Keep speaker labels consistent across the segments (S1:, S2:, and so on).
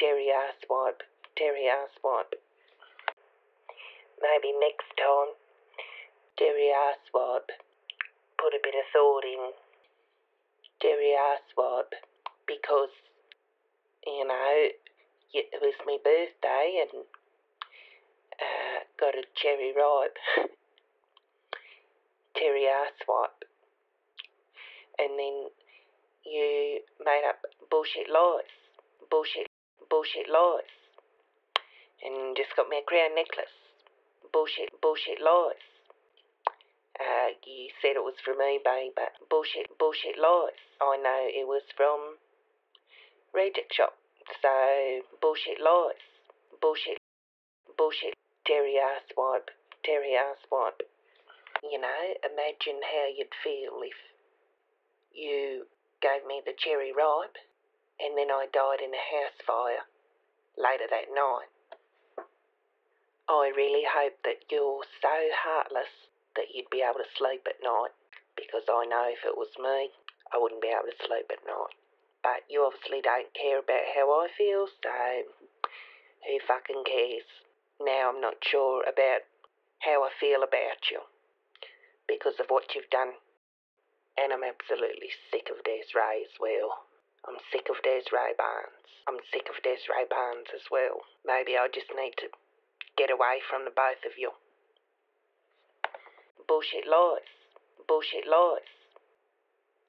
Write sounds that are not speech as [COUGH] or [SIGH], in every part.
S1: Terry asswipe, Terry asswipe. Maybe next time, Terry asswipe. Put a bit of thought in. Terry asswipe. Because, you know, it was my birthday and uh, got a cherry ripe. [LAUGHS] Terry asswipe. And then you made up bullshit lies. Bullshit, bullshit lies. And just got me a crown necklace. Bullshit, bullshit lies. Uh, you said it was from eBay, but bullshit, bullshit lies. I know it was from Reject Shop. So, bullshit lies. Bullshit, bullshit. Terry asswipe. Terry asswipe. You know, imagine how you'd feel if you gave me the cherry ripe and then I died in a house fire later that night. I really hope that you're so heartless that you'd be able to sleep at night because I know if it was me, I wouldn't be able to sleep at night. But you obviously don't care about how I feel, so who fucking cares? Now I'm not sure about how I feel about you because of what you've done. And I'm absolutely sick of Desiree as well. I'm sick of Desiree Barnes. I'm sick of Desiree Barnes as well. Maybe I just need to get away from the both of you. Bullshit lies. Bullshit lies.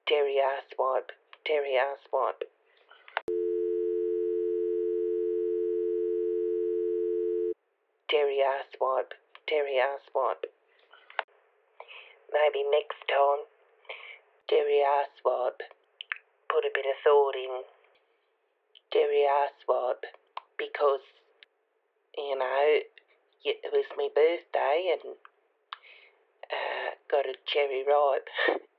S1: Terry asswipe. Terry asswipe. Terry asswipe. Terry asswipe. Maybe next time, Terry asswipe. Put a bit of thought in. Terry asswipe. Because, you know, it was my birthday and uh, got a cherry ripe. [LAUGHS]